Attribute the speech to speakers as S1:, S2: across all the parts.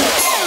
S1: Ooh.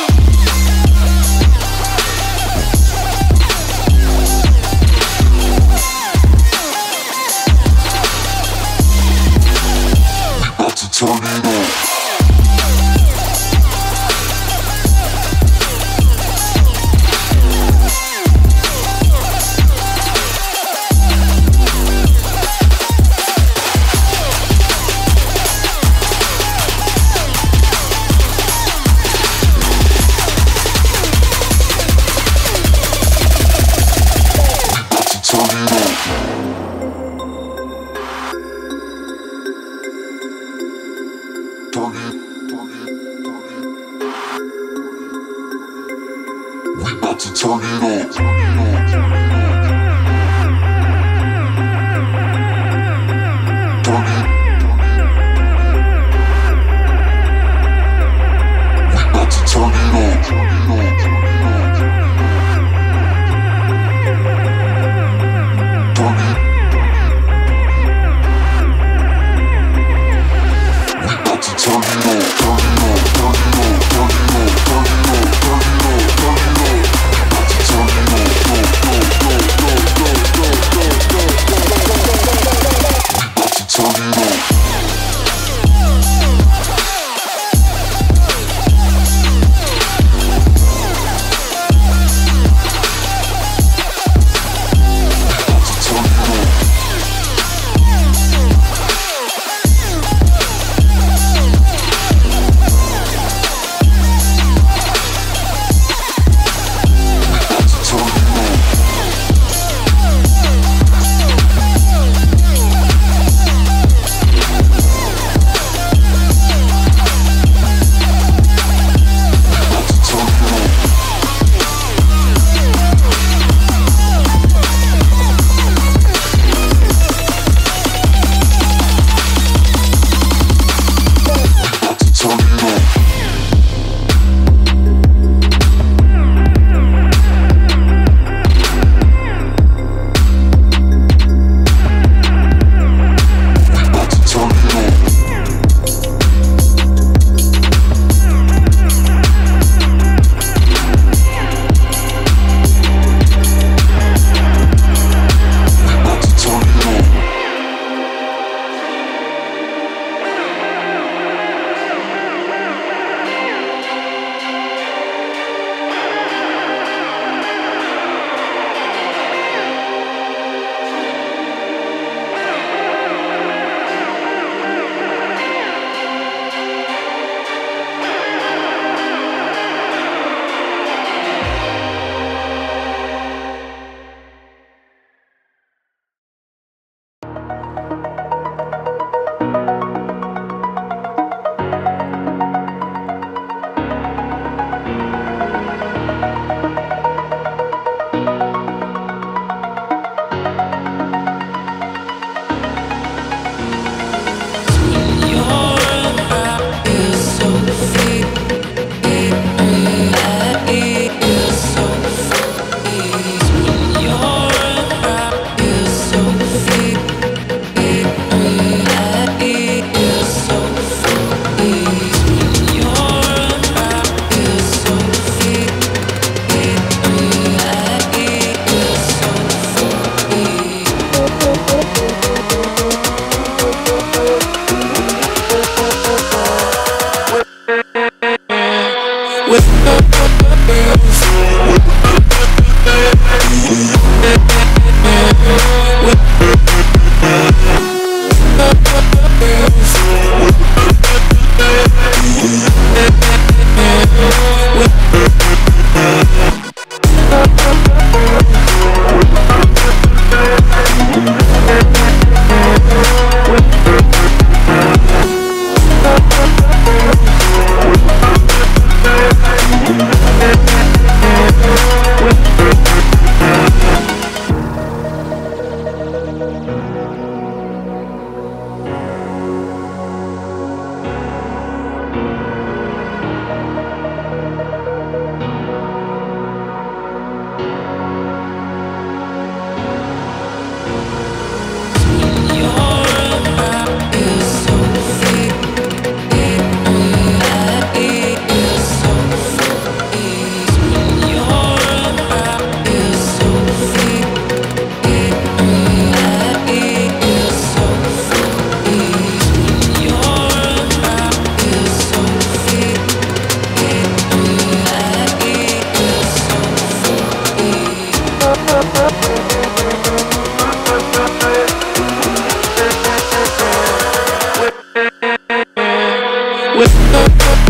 S1: Thank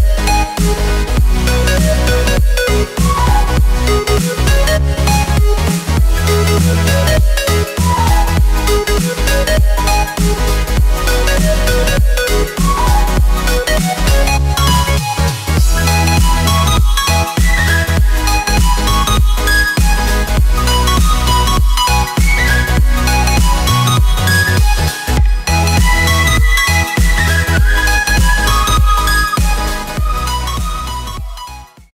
S2: Thank you.